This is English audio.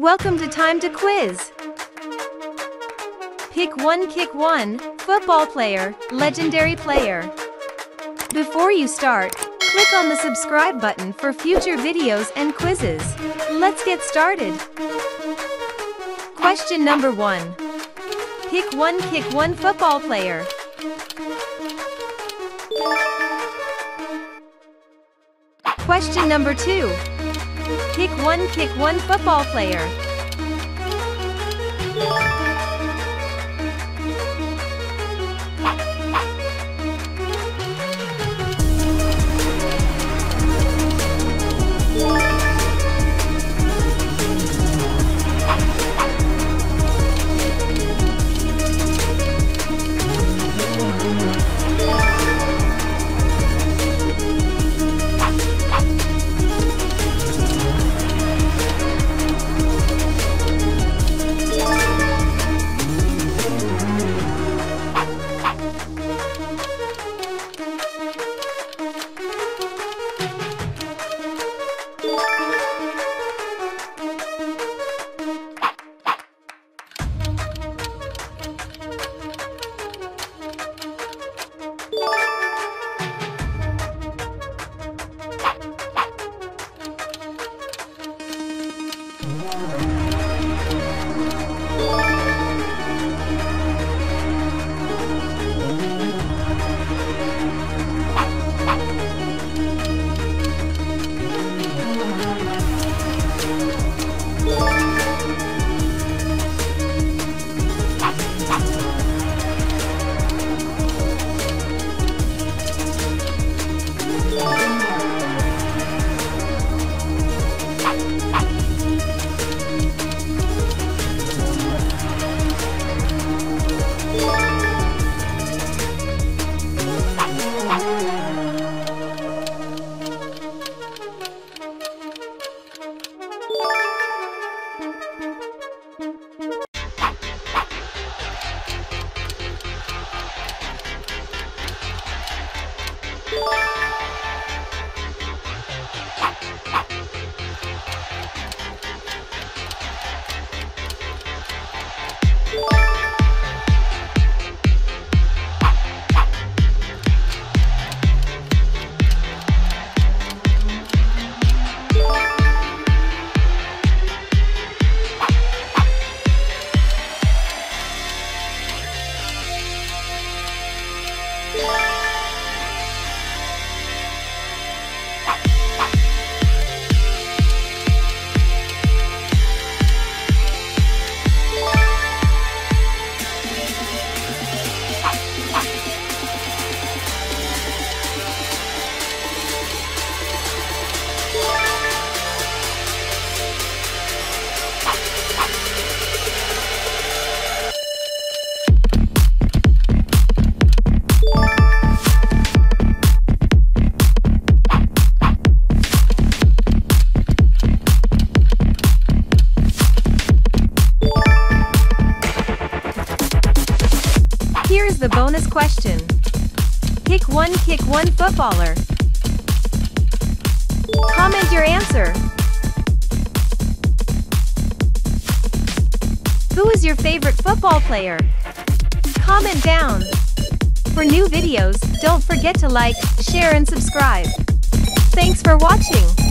Welcome to Time to Quiz. Pick one, kick one, football player, legendary player. Before you start, click on the subscribe button for future videos and quizzes. Let's get started. Question number one. Pick one, kick one football player. Question number two. Pick one, kick one football player. Bye. Here's the bonus question. Pick one, kick one footballer. Comment your answer. Who is your favorite football player? Comment down. For new videos, don't forget to like, share and subscribe. Thanks for watching.